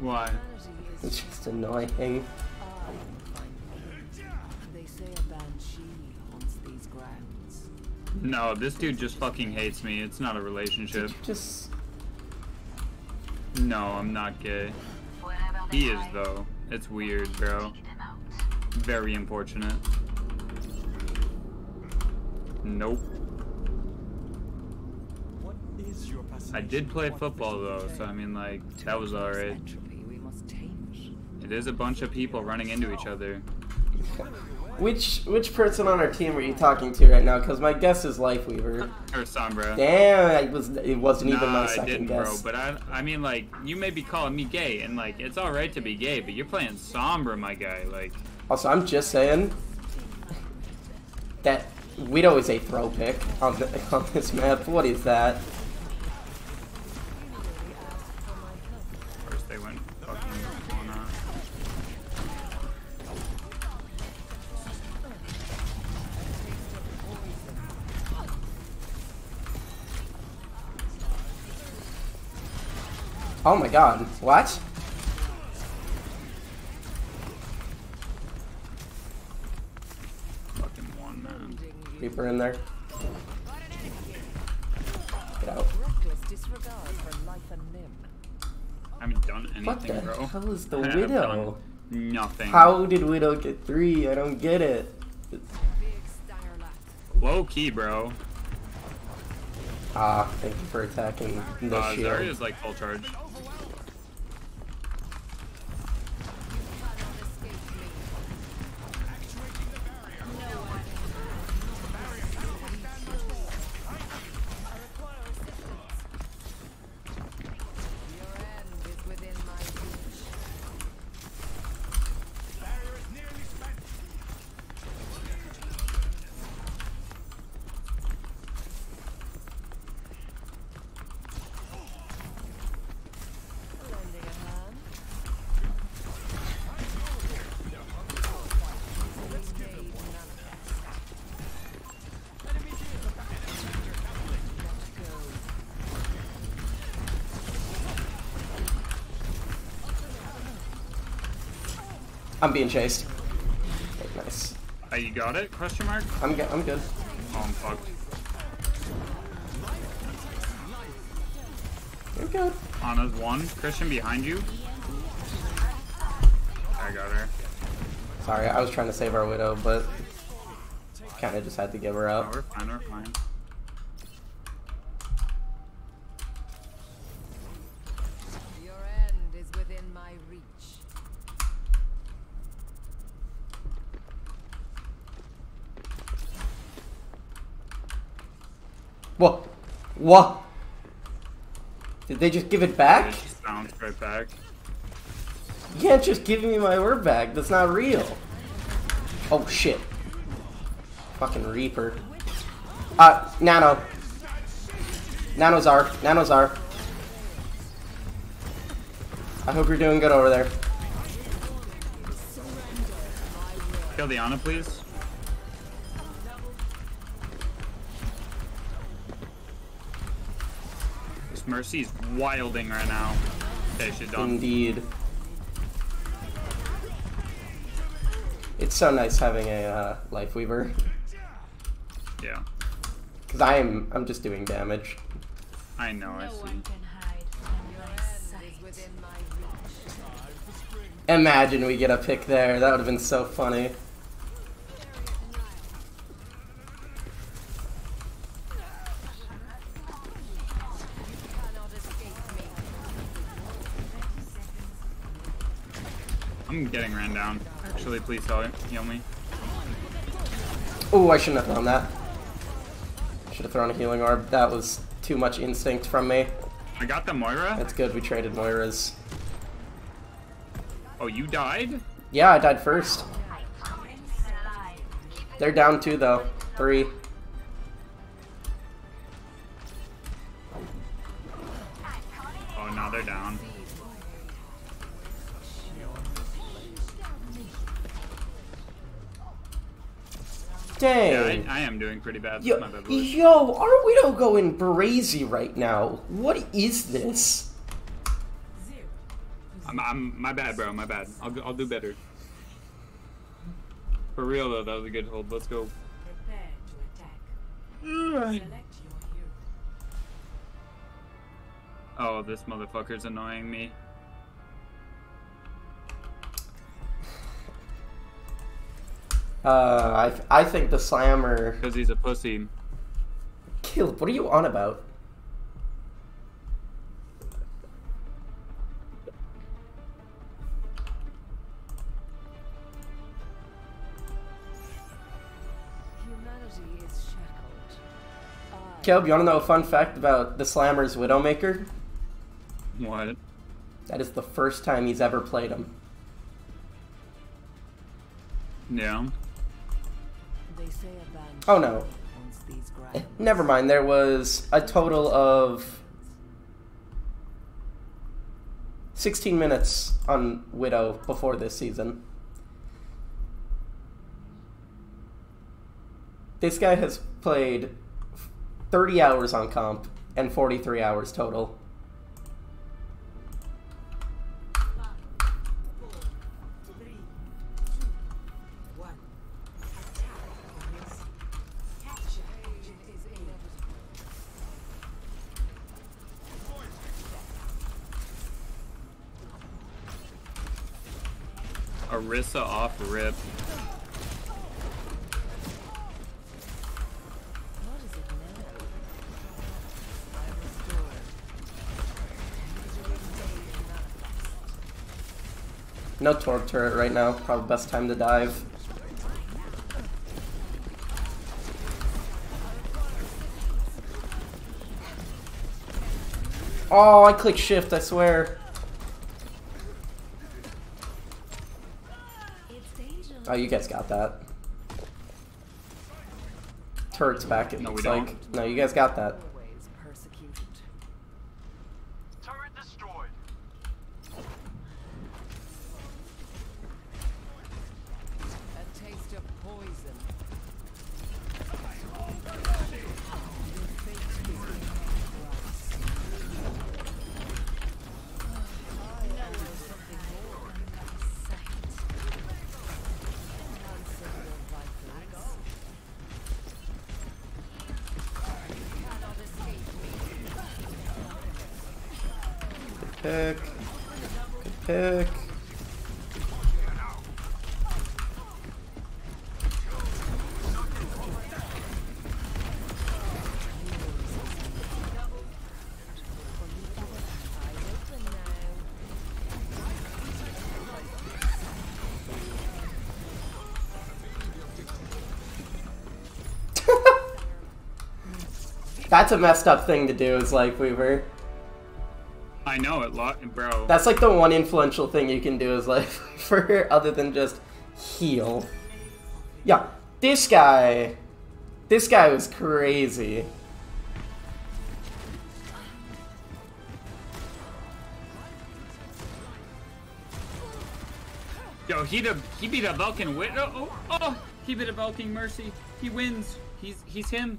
Why? It's just annoying. They say a banshee haunts these grounds. No, this dude just fucking hates me. It's not a relationship. Just No, I'm not gay. He is though. It's weird, bro. Very unfortunate. Nope. What is your I did play football though, so I mean like that was alright. Is a bunch of people running into each other. which which person on our team are you talking to right now? Because my guess is Lifeweaver. Or Sombra. Damn, it was it wasn't even Nah, my I second didn't, guess. bro. But I, I mean, like, you may be calling me gay, and like, it's all right to be gay, but you're playing Sombra, my guy. Like, Also, I'm just saying that Widow is a throw pick on, the, on this map. What is that? Oh my god, what? fucking one man. Reaper in there. Get out. Reckless disregard for life and limb. I haven't done anything, What the bro. hell is the I Widow? done Nothing. How did Widow get three? I don't get it. Big Low key, bro. Ah, thank you for attacking the Uh, shield. Zarya's like full charge. I'm being chased. Okay, nice. Uh, you got it? Question mark? I'm good. I'm good. Oh, I'm fucked. You're good. Ana's one. Christian behind you. I got her. Sorry, I was trying to save our widow, but kind of just had to give her up. we're fine, we're fine. Your end is within my reach. What? What? Did they just give it It back? just bounced right back. You can't just give me my orb back. That's not real. Oh shit. Fucking Reaper. Uh, Nano. Nanozar. Nanozar. I hope you're doing good over there. Kill the Ana, please. Mercy's wilding right now. Okay, she's done. Indeed. It's so nice having a uh, Lifeweaver. Yeah, Because I am, I'm just doing damage. I know, I see. can hide from your End is sight. within my reach. Imagine we get a pick there. That would have been so funny. I'm getting ran down. Actually, please heal, heal me. Oh, I shouldn't have thrown that. Should have thrown a healing orb. That was too much instinct from me. I got the Moira. That's good. We traded Moira's. Oh, you died? Yeah, I died first. They're down two though. Three. I, I am doing pretty bad. Yo, My bad, boys. yo, our widow going brazy right now. What is this? I'm, I'm my bad, bro. My bad. I'll I'll do better. For real though, that was a good hold. Let's go. Prepare to attack. Select your hero. Oh, this motherfucker's annoying me. Uh, I, I think the slammer. Because he's a pussy. Caleb, what are you on about? Humanity is shackled. I Caleb, you want to know a fun fact about the slammer's Widowmaker? What? That is the first time he's ever played him. Yeah. Oh no, eh, grounds. never mind. There was a total of 16 minutes on Widow before this season. This guy has played 30 hours on comp and 43 hours total. Orisa off rip. No Torb turret right now. Probably best time to dive. Oh, I clicked shift, I swear. Oh, you guys got that. Turret's back, it No, we looks don't. like. No, you guys got that. Always persecuted. Turret destroyed. A taste of poison. Pick. Good pick. That's a messed up thing to do, is like Weaver. I know it, lo- bro. That's like the one influential thing you can do is like for other than just heal. Yeah, this guy, this guy was crazy. Yo, he the he beat a Vulcan wit. Oh, oh, oh, he beat a Vulcan Mercy. He wins. He's he's him.